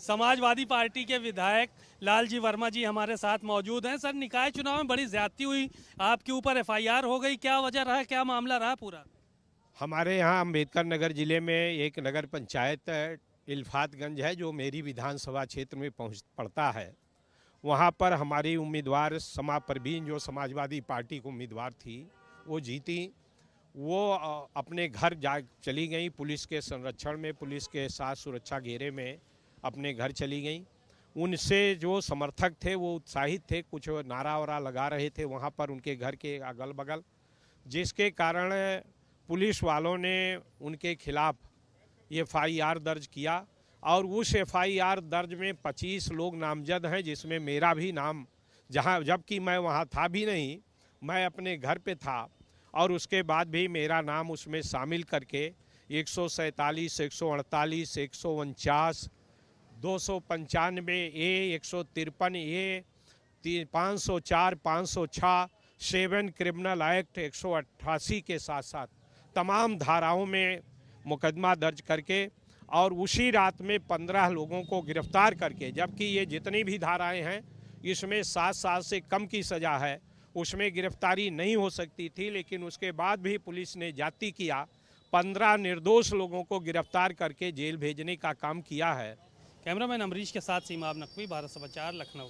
Samajwadi party के विधायक लालजी वर्मा जी हमारे साथ मौजूद हैं। सर, निकाय चुनाव में बड़ी ज्यादती हुई। आपके ऊपर एफआईआर हो गई। क्या वजह रहा? क्या मामला रहा पूरा? हमारे यहाँ अंबेडकर नगर ज़िले में एक नगर पंचायत, इल्फातगंज है, जो मेरी विधानसभा क्षेत्र में पहुँच, पड़ता है। वहाँ पर हमारी उम्मीदवार समा परवीन जो समाजवादी पार्टी की उम्मीदवार थी, वो जीती। वो अपने घर जा चली गई। पुलिस के संरक्षण में, पुलिस के साथ सुरक्षा घेरे में। अपने घर चली गई। उनसे जो समर्थक थे, वो उत्साहित थे, कुछ नारा वारा लगा रहे थे वहाँ पर उनके घर के अगल बगल जिसके कारण पुलिस वालों ने उनके खिलाफ एफ़ आई दर्ज किया और उस एफ़ आई दर्ज में 25 लोग नामजद हैं, जिसमें मेरा भी नाम, जहाँ, जबकि मैं वहाँ था भी नहीं, मैं अपने घर पे था और उसके बाद भी मेरा नाम उसमें शामिल करके एक सौ सैंतालीस, एक सौ अड़तालीस, एक सौ उनचास दो सौ पंचानवे ए, एक सौ तिरपन ए पाँच सौ चार, पाँच सौ छः सेवन क्रिमिनल एक्ट एक सौ अट्ठासी के साथ साथ तमाम धाराओं में मुकदमा दर्ज करके और उसी रात में पंद्रह लोगों को गिरफ़्तार करके, जबकि ये जितनी भी धाराएँ हैं, इसमें सात साल से कम की सज़ा है। उसमें गिरफ्तारी नहीं हो सकती थी, लेकिन उसके बाद भी पुलिस ने जाति किया। पंद्रह निर्दोष लोगों को गिरफ़्तार करके जेल भेजने का काम किया है। कैमरामैन अमरीश के साथ सीमा नकवी भारत समाचार लखनऊ।